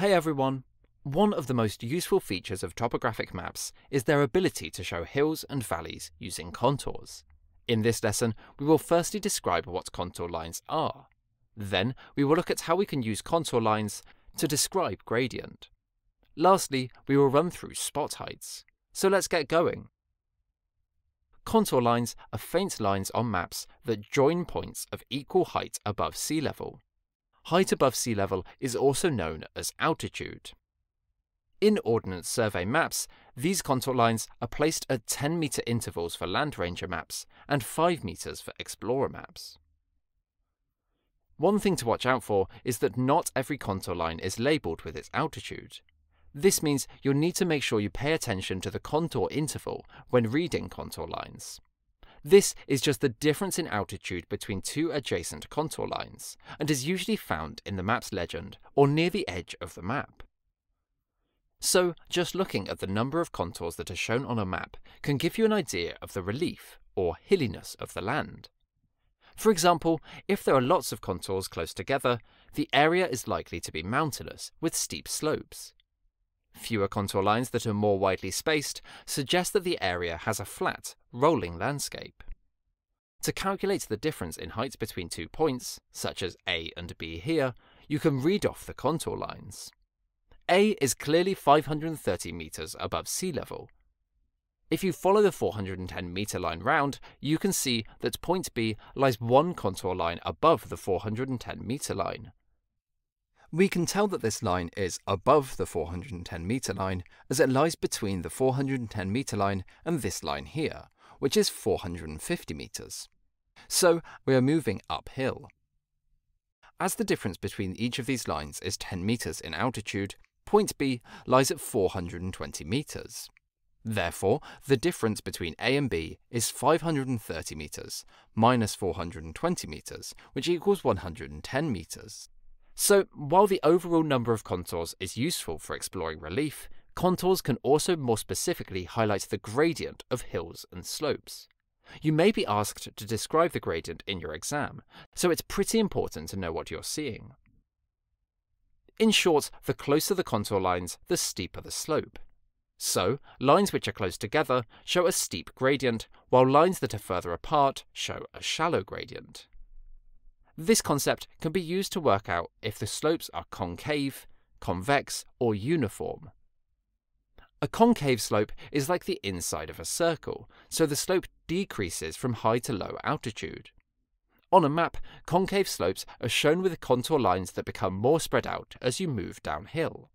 Hey everyone! One of the most useful features of topographic maps is their ability to show hills and valleys using contours. In this lesson, we will firstly describe what contour lines are. Then, we will look at how we can use contour lines to describe gradient. Lastly, we will run through spot heights. So let's get going. Contour lines are faint lines on maps that join points of equal height above sea level. Height above sea level is also known as altitude. In Ordnance Survey maps, these contour lines are placed at 10 metre intervals for Landranger maps and 5 metres for Explorer maps. One thing to watch out for is that not every contour line is labelled with its altitude. This means you'll need to make sure you pay attention to the contour interval when reading contour lines. This is just the difference in altitude between two adjacent contour lines, and is usually found in the map's legend or near the edge of the map. So, just looking at the number of contours that are shown on a map can give you an idea of the relief, or hilliness, of the land. For example, if there are lots of contours close together, the area is likely to be mountainous, with steep slopes. Fewer contour lines that are more widely spaced suggest that the area has a flat, rolling landscape. To calculate the difference in height between two points, such as A and B here, you can read off the contour lines. A is clearly 530 metres above sea level. If you follow the 410 metre line round, you can see that point B lies one contour line above the 410 metre line. We can tell that this line is above the 410 metre line as it lies between the 410 metre line and this line here, which is 450 metres. So we are moving uphill. As the difference between each of these lines is 10 metres in altitude, point B lies at 420 metres. Therefore, the difference between A and B is 530 metres minus 420 metres, which equals 110 metres. So, while the overall number of contours is useful for exploring relief, contours can also more specifically highlight the gradient of hills and slopes. You may be asked to describe the gradient in your exam, so it's pretty important to know what you're seeing. In short, the closer the contour lines, the steeper the slope. So, lines which are close together show a steep gradient, while lines that are further apart show a shallow gradient. This concept can be used to work out if the slopes are concave, convex, or uniform. A concave slope is like the inside of a circle, so the slope decreases from high to low altitude. On a map, concave slopes are shown with contour lines that become more spread out as you move downhill.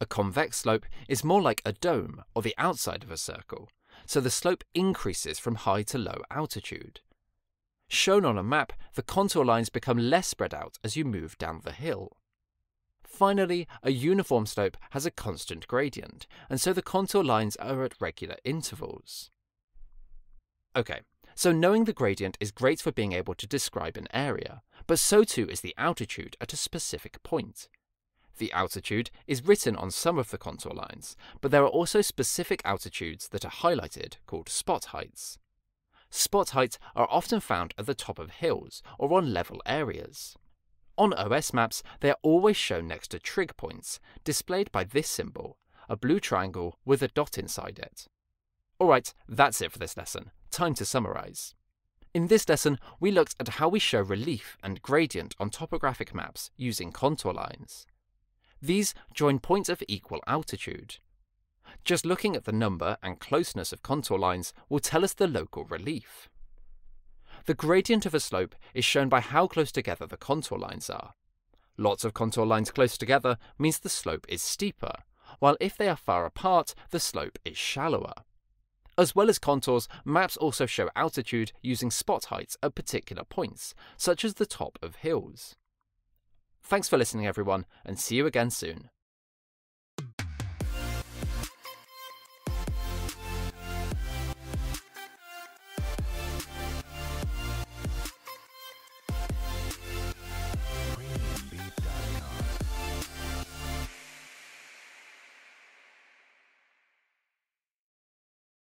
A convex slope is more like a dome or the outside of a circle, so the slope increases from high to low altitude. Shown on a map, the contour lines become less spread out as you move down the hill. Finally, a uniform slope has a constant gradient, and so the contour lines are at regular intervals. Okay, so knowing the gradient is great for being able to describe an area, but so too is the altitude at a specific point. The altitude is written on some of the contour lines, but there are also specific altitudes that are highlighted called spot heights. Spot heights are often found at the top of hills or on level areas. On OS maps, they are always shown next to trig points, displayed by this symbol, a blue triangle with a dot inside it. Alright, that's it for this lesson. Time to summarise. In this lesson, we looked at how we show relief and gradient on topographic maps using contour lines. These join points of equal altitude. Just looking at the number and closeness of contour lines will tell us the local relief. The gradient of a slope is shown by how close together the contour lines are. Lots of contour lines close together means the slope is steeper, while if they are far apart, the slope is shallower. As well as contours, maps also show altitude using spot heights at particular points, such as the top of hills. Thanks for listening everyone, and see you again soon.